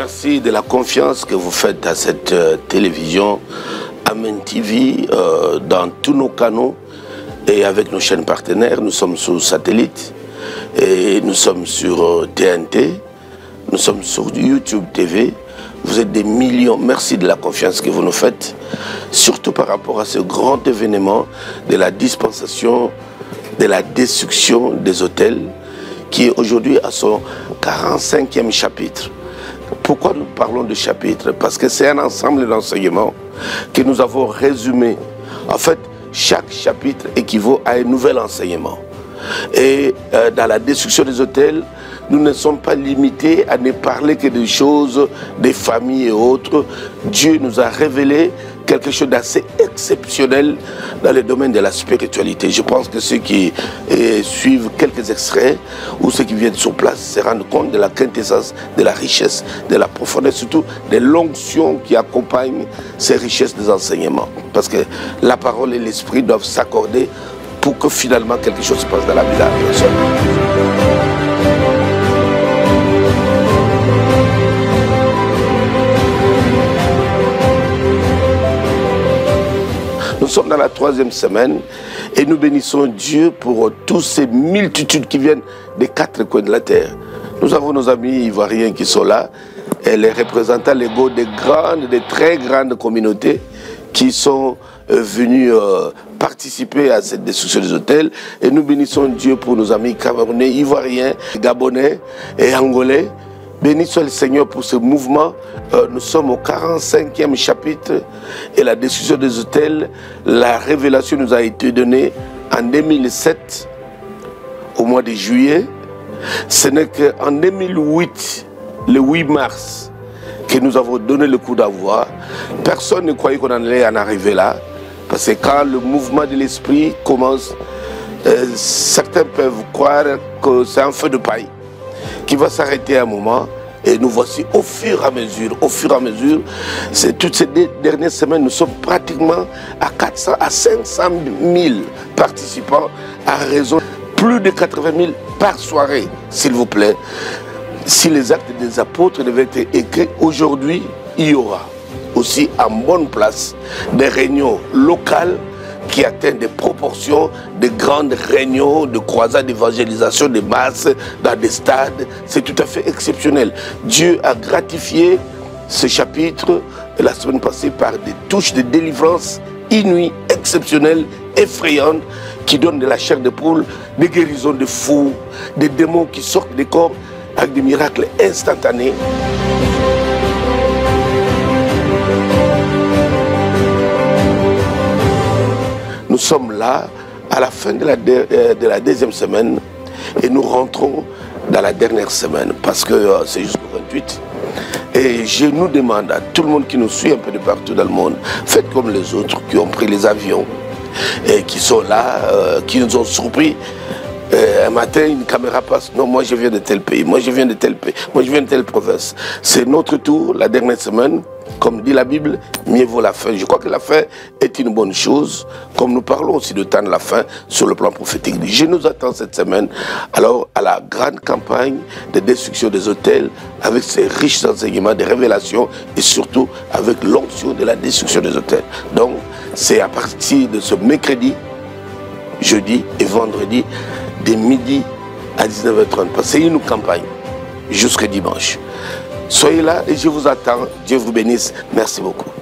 Merci de la confiance que vous faites à cette euh, télévision, Amen TV, euh, dans tous nos canaux et avec nos chaînes partenaires. Nous sommes sur satellite et nous sommes sur TNT, euh, nous sommes sur YouTube TV. Vous êtes des millions. Merci de la confiance que vous nous faites, surtout par rapport à ce grand événement de la dispensation de la destruction des hôtels qui est aujourd'hui à son 45e chapitre. Pourquoi nous parlons de chapitre Parce que c'est un ensemble d'enseignements que nous avons résumé. En fait, chaque chapitre équivaut à un nouvel enseignement. Et euh, dans la destruction des hôtels, nous ne sommes pas limités à ne parler que des choses des familles et autres. Dieu nous a révélé quelque chose d'assez exceptionnel dans le domaine de la spiritualité. Je pense que ceux qui eh, suivent quelques extraits ou ceux qui viennent sur place se rendent compte de la quintessence, de la richesse, de la profondeur, surtout de l'onction qui accompagne ces richesses des enseignements. Parce que la parole et l'esprit doivent s'accorder pour que finalement quelque chose se passe dans la vie de la personne. Sommes dans la troisième semaine et nous bénissons Dieu pour toutes ces multitudes qui viennent des quatre coins de la terre. Nous avons nos amis ivoiriens qui sont là et les représentants légaux des grandes, des très grandes communautés qui sont euh, venus euh, participer à cette destruction des hôtels. Et nous bénissons Dieu pour nos amis camerounais, ivoiriens, gabonais et angolais Béni soit le Seigneur pour ce mouvement. Euh, nous sommes au 45e chapitre et la décision des hôtels, la révélation nous a été donnée en 2007, au mois de juillet. Ce n'est qu'en 2008, le 8 mars, que nous avons donné le coup d'avoir. Personne ne croyait qu'on allait en arriver là. Parce que quand le mouvement de l'esprit commence, euh, certains peuvent croire que c'est un feu de paille qui va s'arrêter un moment. Et nous voici au fur et à mesure, au fur et à mesure, toutes ces dernières semaines, nous sommes pratiquement à 400 à 500 000 participants à raison plus de 80 000 par soirée, s'il vous plaît. Si les actes des apôtres devaient être écrits aujourd'hui, il y aura aussi en bonne place des réunions locales qui atteint des proportions de grandes réunions, de croisades d'évangélisation de masse dans des stades. C'est tout à fait exceptionnel. Dieu a gratifié ce chapitre la semaine passée par des touches de délivrance inouïes, exceptionnelles, effrayantes, qui donnent de la chair de poule, des guérisons de fous, des démons qui sortent des corps avec des miracles instantanés. Sommes là à la fin de la, euh, de la deuxième semaine et nous rentrons dans la dernière semaine parce que euh, c'est jusqu'au 28. Et je nous demande à tout le monde qui nous suit un peu de partout dans le monde, faites comme les autres qui ont pris les avions et qui sont là, euh, qui nous ont surpris. un matin, une caméra passe. Non, moi je viens de tel pays, moi je viens de tel pays, moi je viens de telle province. C'est notre tour la dernière semaine. Comme dit la Bible, mieux vaut la fin. Je crois que la fin est une bonne chose, comme nous parlons aussi de temps de la fin sur le plan prophétique. Je nous attends cette semaine alors à la grande campagne de destruction des hôtels avec ces riches enseignements, des révélations et surtout avec l'onction de la destruction des hôtels. Donc, c'est à partir de ce mercredi, jeudi et vendredi, de midi à 19h30. Parce que c'est une campagne jusqu'à dimanche. Soyez là et je vous attends. Dieu vous bénisse. Merci beaucoup.